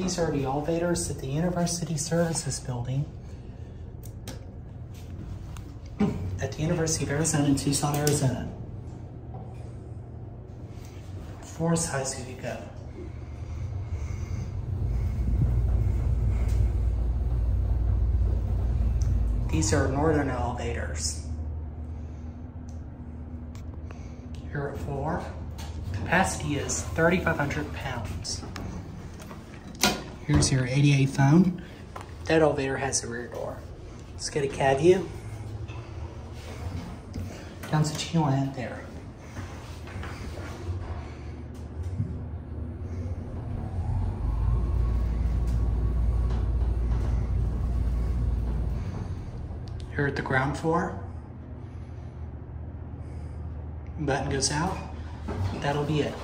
These are the elevators at the University Services Building at the University of Arizona in Tucson, Arizona. Forest High School you go. These are northern elevators. Here at four. Capacity is 3,500 pounds. Here's your ADA phone. That elevator has a rear door. Let's get a cab view. Down to Chiland there. Here at the ground floor. Button goes out. That'll be it.